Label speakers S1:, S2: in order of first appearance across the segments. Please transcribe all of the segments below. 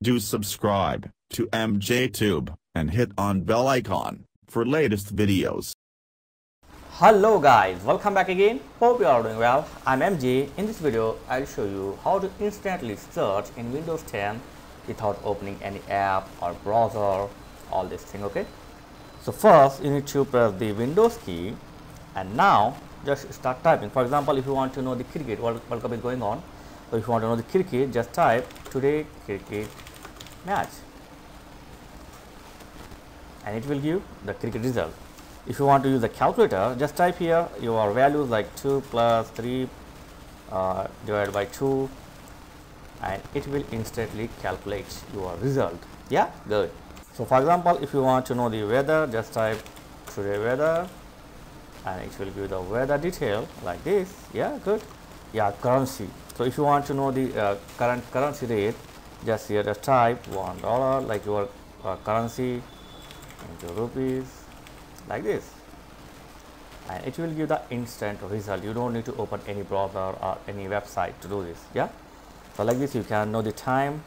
S1: Do subscribe to MJTube and hit on bell icon for latest videos.
S2: Hello guys, welcome back again. Hope you are doing well. I'm MJ. In this video, I'll show you how to instantly search in Windows 10 without opening any app or browser, all this thing, okay? So first, you need to press the Windows key and now just start typing. For example, if you want to know the cricket, World, World Cup is going on. So if you want to know the cricket, just type today cricket match and it will give the cricket result. If you want to use the calculator, just type here your values like 2 plus 3 uh, divided by 2 and it will instantly calculate your result. Yeah, good. So for example, if you want to know the weather, just type today weather and it will give the weather detail like this. Yeah, good. Yeah, currency. So if you want to know the uh, current currency rate, just here just type one dollar like your uh, currency into rupees like this. And it will give the instant result. You don't need to open any browser or any website to do this yeah? So like this you can know the time.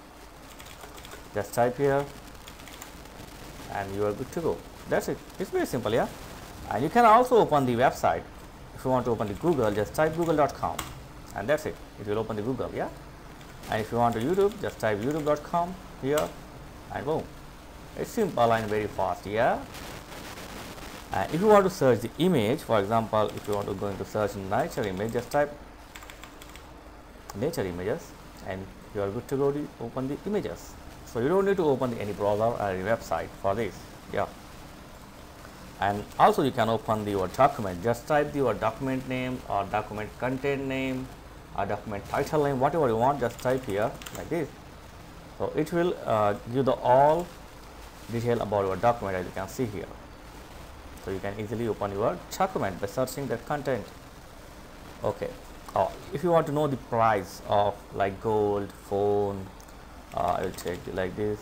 S2: Just type here and you are good to go. That's it. It's very simple yeah? And you can also open the website. If you want to open the google just type google.com and that's it. It will open the google yeah and if you want to youtube just type youtube.com here and boom it's simple and very fast yeah? And if you want to search the image for example if you want to go into search nature image just type nature images and you are good to go to open the images. So you don't need to open any browser or any website for this yeah? And also you can open the, your document. Just type the, your document name or document content name or document title name whatever you want just type here like this. So it will uh, give the all detail about your document as you can see here. So you can easily open your document by searching that content. Okay. Oh, if you want to know the price of like gold phone uh, I will take like this.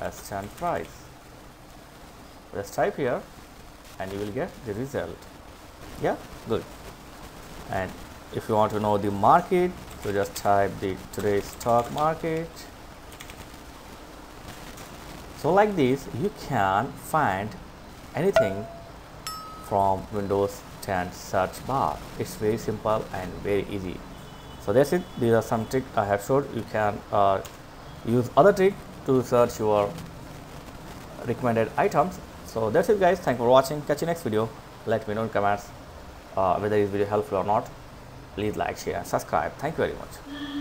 S2: S10 price. Just type here and you will get the result yeah good. And if you want to know the market so just type the today's stock market. So like this you can find anything from windows 10 search bar. It's very simple and very easy. So that's it. These are some tricks i have showed. You can uh, use other trick to search your recommended items. So that's it guys. Thanks for watching. Catch you next video. Let me know in comments uh, whether this video helpful or not please like share and subscribe. Thank you very much